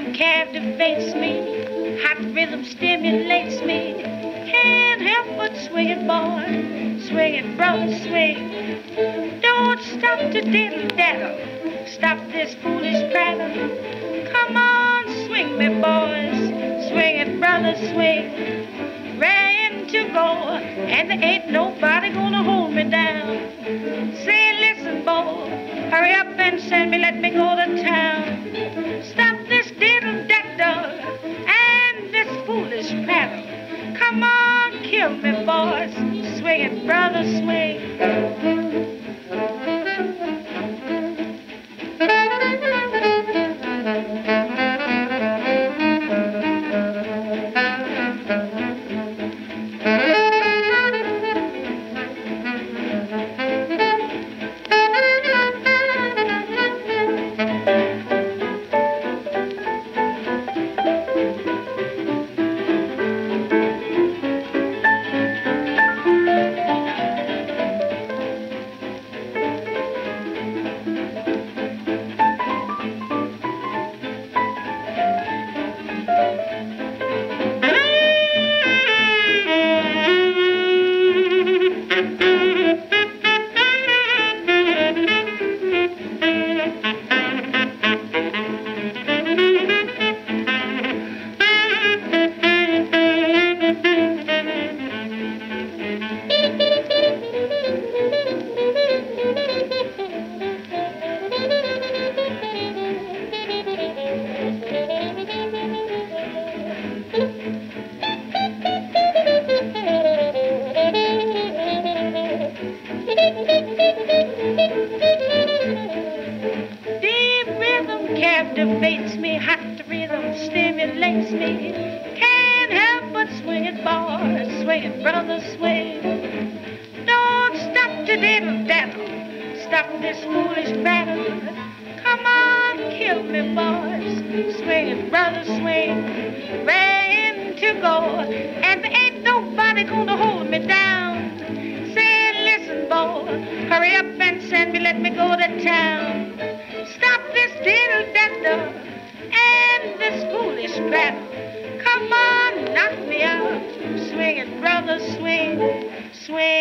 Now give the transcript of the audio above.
rhythm captivates me. Hot rhythm stimulates me. Can't help but swing it, boy. Swing it, brother, swing. Don't stop to diddle daddle. Stop this foolish prattle. Come on, swing me, boys. Swing it, brother, swing. Ready to go, and there ain't nobody gonna hold me down. Say, listen, boy, hurry up and send me, let me go to town. Stop Come on, kill me, boys. Swing it, brother, swing. Captivates me, hot rhythm stimulates me. Can't help but swing it, boy, swing it, brother, swing. Don't stop to diddle daddle, stop this foolish battle. Come on, kill me, boys, swing it, brother, swing. Ready to go, and ain't nobody gonna hold me down. Say, listen, boy, hurry up and send me, let me go to town. Come on, knock me out. Swing it, brother, swing, swing.